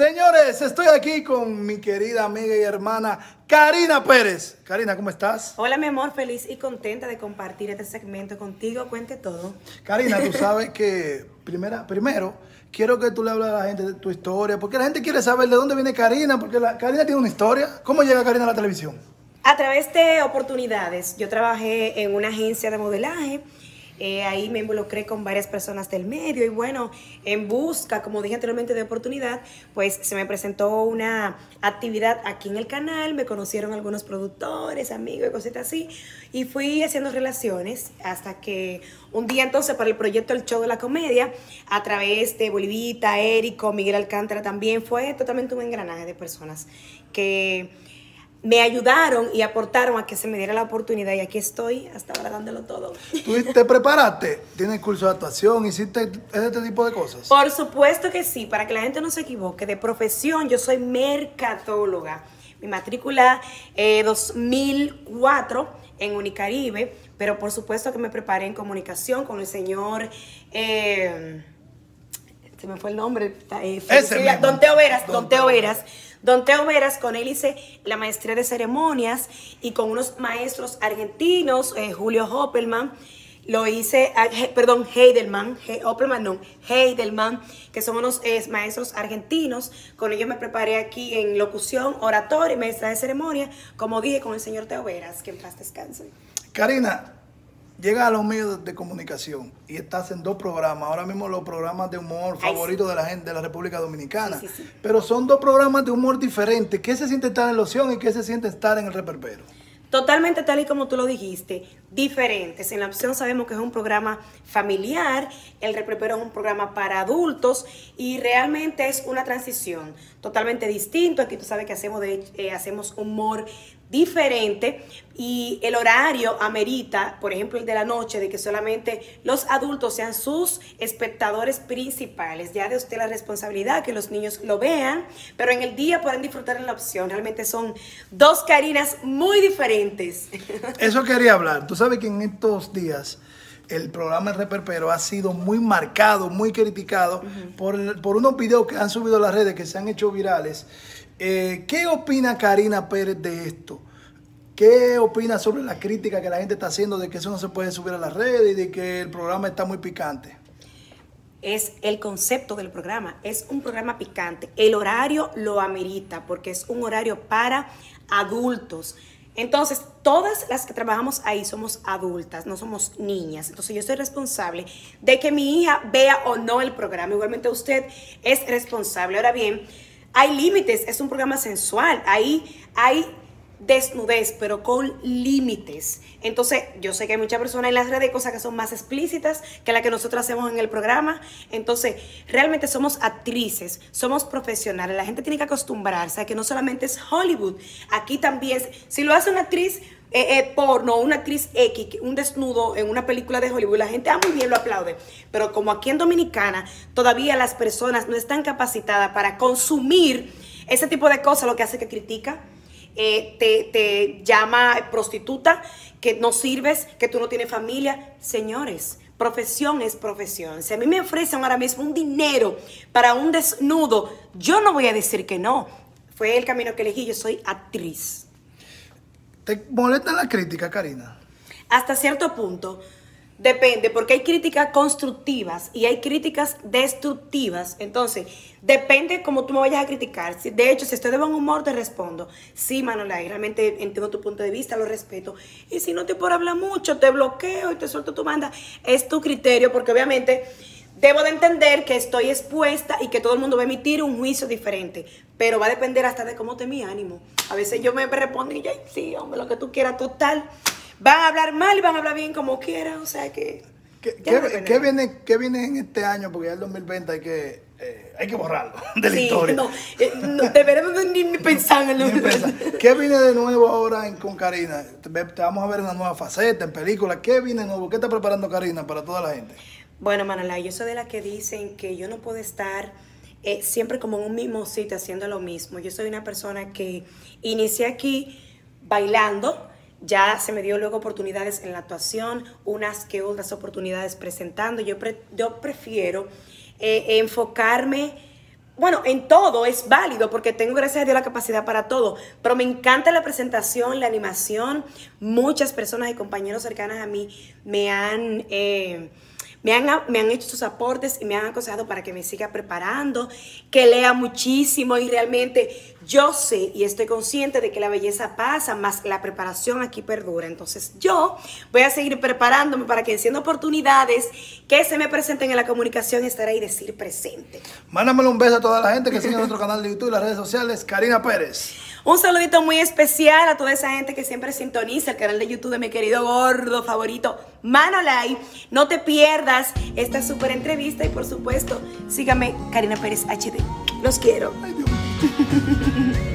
Señores, estoy aquí con mi querida amiga y hermana Karina Pérez. Karina, ¿cómo estás? Hola, mi amor, feliz y contenta de compartir este segmento contigo. Cuente todo. Karina, tú sabes que primera, primero quiero que tú le hables a la gente de tu historia, porque la gente quiere saber de dónde viene Karina, porque la, Karina tiene una historia. ¿Cómo llega Karina a la televisión? A través de oportunidades. Yo trabajé en una agencia de modelaje eh, ahí me involucré con varias personas del medio y bueno, en busca, como dije anteriormente, de oportunidad, pues se me presentó una actividad aquí en el canal, me conocieron algunos productores, amigos y cositas así, y fui haciendo relaciones hasta que un día entonces para el proyecto El Show de la Comedia, a través de Bolivita, Érico, Miguel Alcántara también, fue totalmente un engranaje de personas que me ayudaron y aportaron a que se me diera la oportunidad y aquí estoy hasta ahora dándolo todo. ¿Tú te preparaste? ¿Tienes curso de actuación? ¿Hiciste este tipo de cosas? Por supuesto que sí, para que la gente no se equivoque. De profesión yo soy mercadóloga. Mi matrícula eh, 2004 en Unicaribe, pero por supuesto que me preparé en comunicación con el señor... Eh, se me fue el nombre. Eh, Don Teo Veras, Don, Teo Veras Don Teo Veras, con él hice la maestría de ceremonias y con unos maestros argentinos, eh, Julio Hoppelman, lo hice, ah, perdón, Heidelman, Hoppelman no, Heidelman, que son unos eh, maestros argentinos. Con ellos me preparé aquí en locución, oratoria y maestra de ceremonia, como dije, con el señor Teo Veras, que en paz descanse. Karina, llega a los medios de comunicación y estás en dos programas, ahora mismo los programas de humor favoritos de la gente de la República Dominicana, pero son dos programas de humor diferentes. ¿Qué se siente estar en la opción y qué se siente estar en el reperpero? Totalmente tal y como tú lo dijiste, diferentes. En la opción sabemos que es un programa familiar, el reperpero es un programa para adultos y realmente es una transición totalmente distinto. Aquí tú sabes que hacemos, de, eh, hacemos humor diferente y el horario amerita, por ejemplo, el de la noche, de que solamente los adultos sean sus espectadores principales. Ya de usted la responsabilidad que los niños lo vean, pero en el día pueden disfrutar en la opción. Realmente son dos Carinas muy diferentes. Eso quería hablar. Tú sabes que en estos días el programa El Reperpero ha sido muy marcado, muy criticado por, por unos videos que han subido a las redes que se han hecho virales eh, ¿Qué opina Karina Pérez de esto? ¿Qué opina sobre la crítica que la gente está haciendo de que eso no se puede subir a las redes y de que el programa está muy picante? Es el concepto del programa, es un programa picante. El horario lo amerita porque es un horario para adultos. Entonces, todas las que trabajamos ahí somos adultas, no somos niñas. Entonces, yo soy responsable de que mi hija vea o no el programa. Igualmente, usted es responsable. Ahora bien, hay límites, es un programa sensual, ahí hay desnudez, pero con límites. Entonces, yo sé que hay muchas personas en las redes cosas que son más explícitas que las que nosotros hacemos en el programa. Entonces, realmente somos actrices, somos profesionales. La gente tiene que acostumbrarse a que no solamente es Hollywood, aquí también, si lo hace una actriz, eh, eh, porno, una actriz X, un desnudo en una película de Hollywood, la gente ah, muy bien lo aplaude. Pero como aquí en Dominicana todavía las personas no están capacitadas para consumir ese tipo de cosas, lo que hace que critica, eh, te, te llama prostituta, que no sirves, que tú no tienes familia. Señores, profesión es profesión. Si a mí me ofrecen ahora mismo un dinero para un desnudo, yo no voy a decir que no. Fue el camino que elegí, yo soy actriz. ¿Te molesta la crítica, Karina? Hasta cierto punto. Depende, porque hay críticas constructivas y hay críticas destructivas. Entonces, depende cómo tú me vayas a criticar. De hecho, si estoy de buen humor, te respondo. Sí, Manola, realmente entiendo tu punto de vista, lo respeto. Y si no te por hablar mucho, te bloqueo y te suelto tu manda. Es tu criterio, porque obviamente debo de entender que estoy expuesta y que todo el mundo va a emitir un juicio diferente. Pero va a depender hasta de cómo te mi ánimo. A veces yo me respondo y ya, sí, hombre, lo que tú quieras, total. Van a hablar mal y van a hablar bien como quieran, o sea que... ¿Qué, viene, ¿Qué viene en este año? Porque ya el 2020 hay que, eh, hay que borrarlo de la historia. No, eh, no deberemos ni, pensar en lo ¿Qué viene de nuevo ahora en, con Karina? Te, vamos a ver una nueva faceta en película. ¿Qué viene de nuevo? ¿Qué está preparando Karina para toda la gente? Bueno, Manala, yo soy de las que dicen que yo no puedo estar eh, siempre como en un mismo sitio haciendo lo mismo. Yo soy una persona que inicié aquí bailando, ya se me dio luego oportunidades en la actuación, unas que otras oportunidades presentando. Yo, yo prefiero eh, enfocarme bueno, en todo es válido porque tengo, gracias a Dios, la capacidad para todo. Pero me encanta la presentación, la animación. Muchas personas y compañeros cercanos a mí me han... Eh, me han, me han hecho sus aportes y me han aconsejado para que me siga preparando, que lea muchísimo y realmente yo sé y estoy consciente de que la belleza pasa, más la preparación aquí perdura. Entonces yo voy a seguir preparándome para que siendo oportunidades que se me presenten en la comunicación estaré ahí decir presente. Mándamele un beso a toda la gente que sigue nuestro canal de YouTube y las redes sociales. Karina Pérez. Un saludito muy especial a toda esa gente que siempre sintoniza el canal de YouTube de mi querido gordo favorito, Manolay. No te pierdas esta súper entrevista y por supuesto, sígame Karina Pérez HD. Los quiero.